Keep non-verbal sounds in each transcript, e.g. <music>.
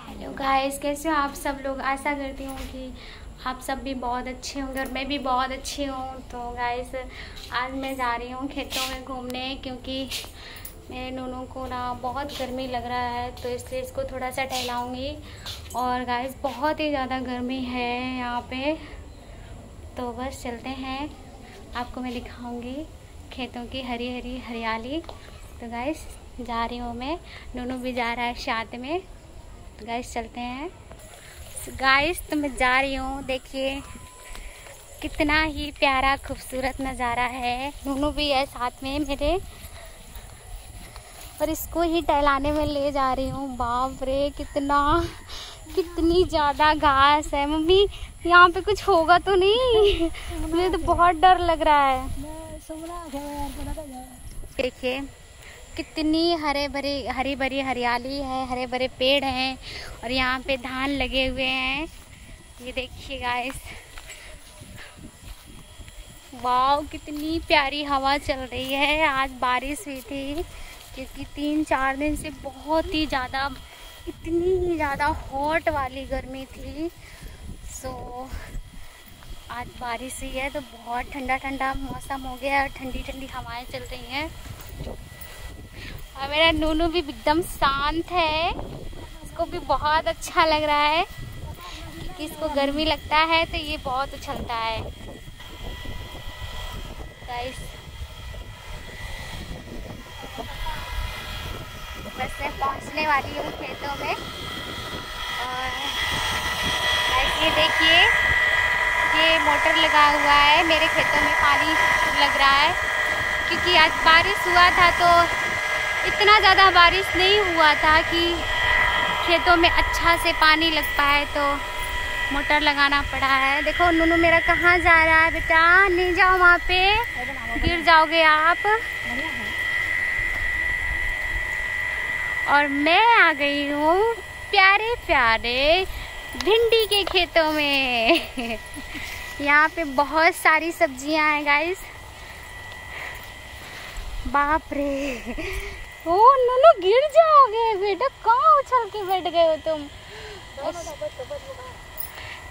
Hello guys कैसे हो आप सब लोग? आशा करती हूँ कि आप सब भी बहुत अच्छे होंगे और मैं भी बहुत अच्छी हूँ। तो गाइस आज मैं जा रही हूँ खेतों में घूमने क्योंकि मेरे नूनू को ना बहुत गर्मी लग रहा है तो इसलिए इसको थोड़ा सा टहलाऊँगी। और गाइस बहुत ही ज़्यादा गर्मी है यहाँ पे। तो बस चलते हैं। आपको मैं दिखाऊँगी खेतों की हरी हरी हरियाली। तो गाइस जा रही हूँ मैं। नूनू भी जा रहा है साथ में। गाइस चलते हैं। गाइस तो मैं जा रही हूँ। देखिए कितना ही प्यारा खूबसूरत नज़ारा है। नूनू भी है साथ में मेरे। और इसको ही टहलाने में ले जा रही हूँ। बाप रे कितना कितनी ज़्यादा घास है। मम्मी यहाँ पे कुछ होगा तो नहीं। मुझे तो बहुत डर लग रहा है। देखिए कितनी हरे भरे, हरी भरी हरियाली है, हरे भरे पेड़ हैं और यहाँ पे धान लगे हुए हैं। ये देखिए गाइस वाह कितनी प्यारी हवा चल रही है। आज बारिश हुई थी, क्योंकि तीन चार दिन से बहुत ही ज़्यादा, इतनी ही ज़्यादा हॉट वाली गर्मी थी। सो आज बारिश हुई है तो बहुत ठंडा ठंडा मौसम हो गया है और ठंडी ठंडी हवाएँ चल रही हैं। और मेरा नूनू भी एकदम शांत है। इसको भी बहुत अच्छा लग रहा है, क्योंकि इसको गर्मी लगता है तो ये बहुत उछलता है। बस मैं पहुँचने वाली हूँ खेतों में। और ये देखिए, ये मोटर लगा हुआ है। मेरे खेतों में पानी लग रहा है, क्योंकि आज बारिश हुआ था तो इतना ज़्यादा बारिश नहीं हुआ था कि खेतों में अच्छा से पानी लग पाए तो मोटर लगाना पड़ा है। देखो, नूनू मेरा कहाँ जा रहा है बेटा? नहीं जाओ वहाँ पे। गिर जाओगे आप। और मैं आ गई हूँ प्यारे प्यारे भिंडी के खेतों में। यहाँ पे बहुत सारी सब्ज़ियाँ हैं गाइस बाप रे। ओ नूनू गिर जाओगे। बेटा कहाँ उछल के बैठ गए हो तुम?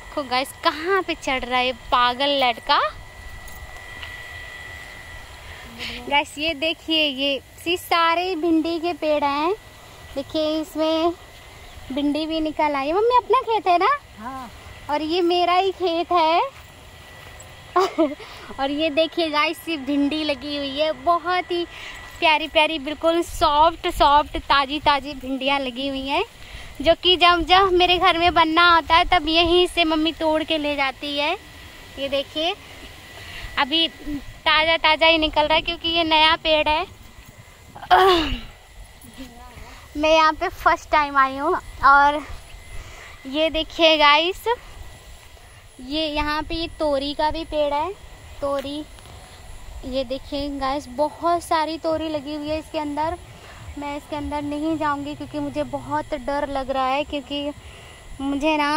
देखो गाइस कहाँ पे चढ़ रहा है पागल लड़का? गाइस ये देखिए ये सारे भिंडी के पेड़ हैं। देखिए इसमें भिंडी भी निकल आई। मम्मी अपना खेत है ना? हाँ। और ये मेरा ही खेत है। <laughs> और ये देखिए गाइस ये भिंडी लगी हुई है। बहुत ही प्यारी प्यारी, बिल्कुल सॉफ्ट सॉफ्ट ताज़ी ताज़ी भिंडियाँ लगी हुई हैं, जो कि जब जब मेरे घर में बनना होता है, तब यहीं से मम्मी तोड़ के ले जाती है। ये देखिए, अभी ताज़ा ताज़ा ही निकल रहा है, क्योंकि ये नया पेड़ है। मैं यहाँ पे फ़र्स्ट टाइम आई हूँ, और ये देखिए गाइस ये यहाँ पे ये तोरी का भी पेड़ है, तोरी। ये देखिए गैस बहुत सारी तोरी लगी हुई है इसके अंदर। मैं इसके अंदर नहीं जाऊँगी क्योंकि मुझे बहुत डर लग रहा है क्योंकि मुझे ना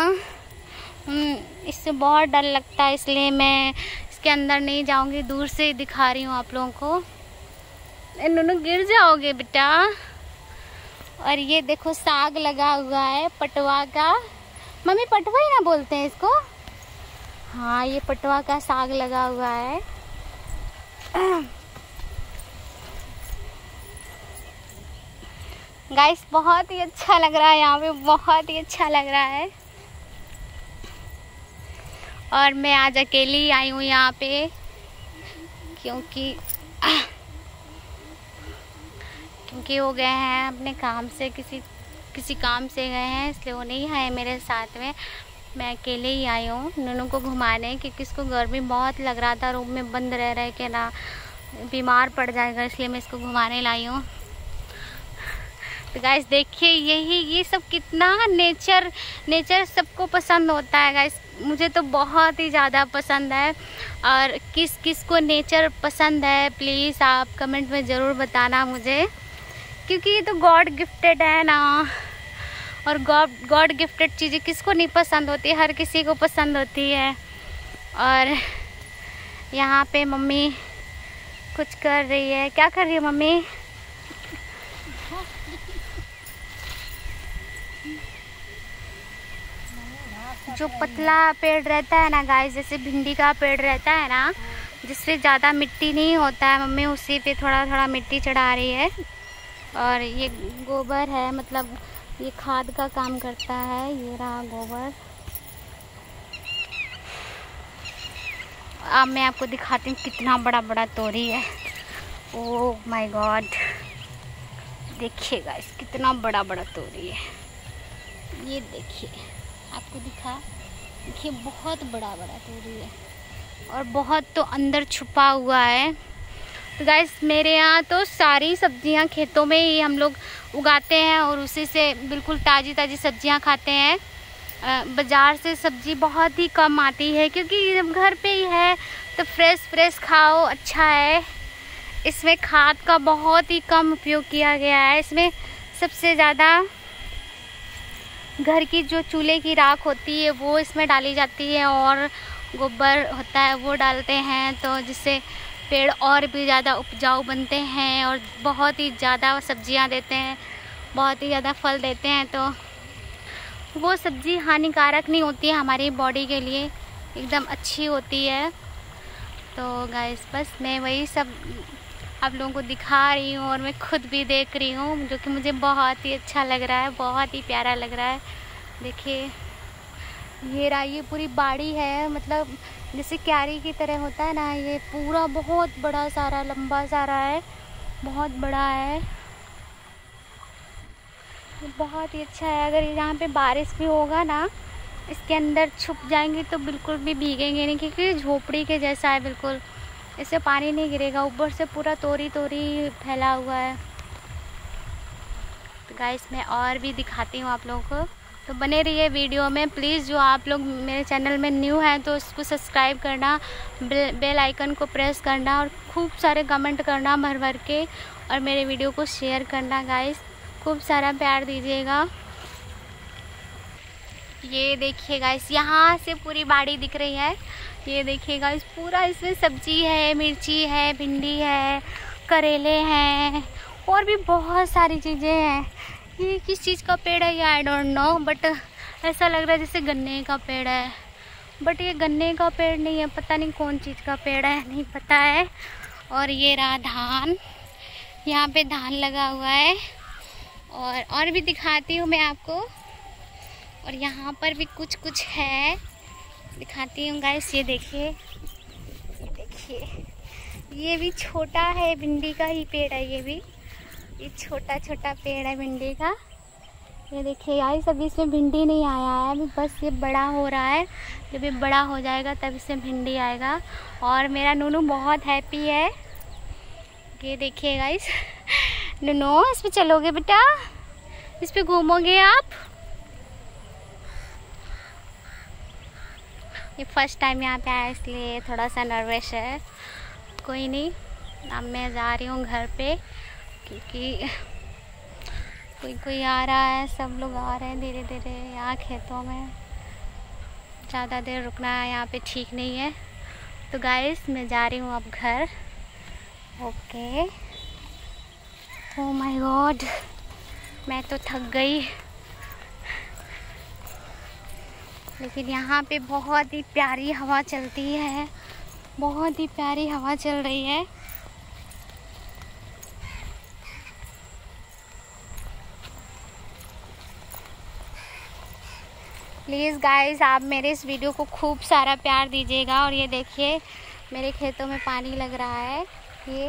हम्म, इससे बहुत डर लगता है इसलिए मैं इसके अंदर नहीं जाऊँगी दूर से ही दिखा रही हूँ आप लोगों को। नूनू गिर जाओगे बेटा? और ये देखो साग लगा हुआ है पटवा का। मम्मी पटवा ही ना बोलते हैं इसको? हाँ ये पटवा का साग लगा हुआ है। <clears throat> गाइस बहुत ही अच्छा लग रहा है यहाँ पे, बहुत ही अच्छा लग रहा है। और मैं आज अकेली आई हूँ यहाँ पे, क्योंकि <clears throat> क्योंकि वो गए हैं अपने काम से, किसी किसी काम से गए हैं, इसलिए वो नहीं आए मेरे साथ में। मैं अकेले ही आई हूँ। ननू को घुमाने, क्योंकि इसको गर्मी बहुत लग रहा था, रूम में बंद रह रहे के ना, बीमार पड़ जाएगा, इसलिए मैं इसको घुमाने लाई हूँ। तो गाइस देखिए, यही, ये सब कितना नेचर नेचर सबको पसंद होता है गाइस मुझे तो बहुत ही ज़्यादा पसंद है, और किस किस को नेचर पसंद है प्लीज़ आप कमेंट में ज़रूर बताना मुझे, क्योंकि ये तो गॉड गिफ्टेड है ना। और गॉड गॉड गिफ्टेड चीज़ें किसको नहीं पसंद होती? हर किसी को पसंद होती है। और यहाँ पे मम्मी कुछ कर रही है। क्या कर रही है मम्मी? जो पतला पेड़ रहता है ना गाय जैसे भिंडी का पेड़ रहता है ना, जिससे ज़्यादा मिट्टी नहीं होता है, मम्मी उसी पे थोड़ा थोड़ा मिट्टी चढ़ा रही है। और ये गोबर है मतलब ये खाद का काम करता है, ये रहा गोबर। अब मैं आपको दिखाती हूँ कितना बड़ा बड़ा तोरी है। ओ माय गॉड देखिएगा इस, कितना बड़ा बड़ा तोरी है। ये देखिए, आपको दिखा। देखिए, बहुत बड़ा बड़ा तोरी है। और बहुत तो अंदर छुपा हुआ है। तो गाइस मेरे यहाँ तो सारी सब्ज़ियाँ खेतों में ही हम लोग उगाते हैं और उसी से बिल्कुल ताज़ी ताज़ी सब्ज़ियाँ खाते हैं। बाज़ार से सब्ज़ी बहुत ही कम आती है क्योंकि जब घर पे ही है तो फ्रेश फ्रेश खाओ अच्छा है। इसमें खाद का बहुत ही कम उपयोग किया गया है। इसमें सबसे ज़्यादा घर की जो चूल्हे की राख होती है, वो इसमें डाली जाती है और गोबर होता है, वो डालते हैं। तो जिससे पेड़ और भी ज़्यादा उपजाऊ बनते हैं और बहुत ही ज़्यादा सब्ज़ियाँ देते हैं, बहुत ही ज़्यादा फल देते हैं तो वो सब्ज़ी हानिकारक नहीं होती है हमारी बॉडी के लिए, एकदम अच्छी होती है। तो गाइस बस मैं वही सब आप लोगों को दिखा रही हूँ और मैं खुद भी देख रही हूँ, जो कि मुझे बहुत ही अच्छा लग रहा है, बहुत ही प्यारा लग रहा है। देखिए, ये रहा, ये पूरी बाड़ी है मतलब जैसे क्यारी की तरह होता है ना, ये पूरा बहुत बड़ा सारा, लंबा सारा है, बहुत बड़ा है। बहुत ही अच्छा है। अगर यहाँ पे बारिश भी होगा ना, इसके अंदर छुप जाएँगे तो बिल्कुल भी भीगेंगे नहीं, क्योंकि झोपड़ी के जैसा है बिल्कुल। इससे पानी नहीं गिरेगा, ऊपर से पूरा तोरी तोरी फैला हुआ है। तो गाइस मैं और भी दिखाती हूँ आप लोगों को। तो बने रहिए वीडियो में। प्लीज़ जो आप लोग मेरे चैनल में न्यू हैं तो उसको सब्सक्राइब करना बेल आइकन को प्रेस करना और खूब सारे कमेंट करना भर भर के और मेरे वीडियो को शेयर करना गाइस खूब सारा प्यार दीजिएगा। ये देखिए गाइस यहाँ से पूरी बाड़ी दिख रही है। ये देखिए गाइस पूरा इसमें सब्ज़ी है, मिर्ची है, भिंडी है, करेले हैं और भी बहुत सारी चीज़ें हैं। ये किस चीज़ का पेड़ है, ये आई डोंट नो बट ऐसा लग रहा है जैसे गन्ने का पेड़ है। बट ये गन्ने का पेड़ नहीं है, पता नहीं कौन चीज़ का पेड़ है, नहीं पता है। और ये रहा धान। यहाँ पे धान लगा हुआ है। और और भी दिखाती हूँ मैं आपको। और यहाँ पर भी कुछ कुछ है। दिखाती हूँ गाइस ये देखिए। देखिए। ये भी छोटा है, भिंडी का ही पेड़ है ये भी। ये छोटा छोटा पेड़ है भिंडी का। ये देखिए यार अभी इसमें भिंडी नहीं आया है। अभी बस ये बड़ा हो रहा है। जब ये बड़ा हो जाएगा, तब इसमें भिंडी आएगा। और मेरा नूनू बहुत हैप्पी है। ये देखिए गाइस <laughs> नूनू, इस पर चलोगे बेटा? इस पर घूमोगे आप? ये फ़र्स्ट टाइम यहाँ पे आया, इसलिए थोड़ा सा नर्वस है। कोई नहीं, अब मैं जा रही हूँ घर पे। क्योंकि कोई कोई आ रहा है, सब लोग आ रहे हैं धीरे धीरे। यहाँ खेतों में ज़्यादा देर रुकना है यहाँ पे ठीक नहीं है। तो गाइस मैं जा रही हूँ अब घर। ओके ओ माय गॉड मैं तो थक गई। लेकिन यहाँ पे बहुत ही प्यारी हवा चलती है। बहुत ही प्यारी हवा चल रही है। प्लीज़ गाइस आप मेरे इस वीडियो को खूब सारा प्यार दीजिएगा और ये देखिए, मेरे खेतों में पानी लग रहा है। ये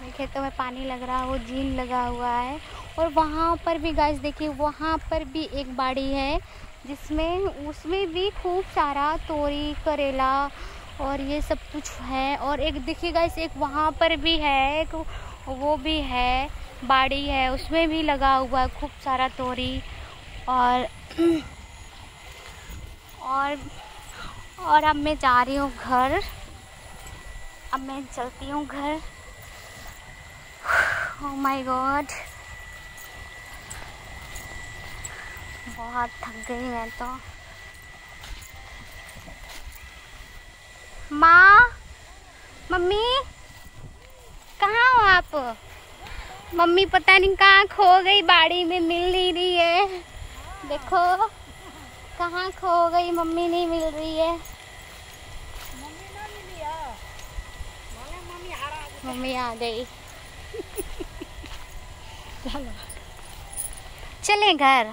मेरे खेतों में पानी लग रहा है, वो जीन लगा हुआ है। और वहाँ पर भी गाइस देखिए, वहाँ पर भी एक बाड़ी है, जिसमें, उसमें भी खूब सारा तोरी, करेला और ये सब कुछ है। और एक, देखिए गाइस एक वहाँ पर भी है, एक वो भी है, बाड़ी है, उसमें भी लगा हुआ है खूब सारा तोरी। और और और अब मैं जा रही हूँ घर। अब मैं चलती हूँ घर। ओ माय गॉड बहुत थक गई मैं तो। माँ, मम्मी, कहाँ हो आप? मम्मी पता नहीं कहाँ खो गई बाड़ी में, मिल रही देखो कहाँ खो गई मम्मी नहीं मिल रही है। मम्मी ना मिली माने मम्मी हारा मम्मी आ गई। चलो। चले घर।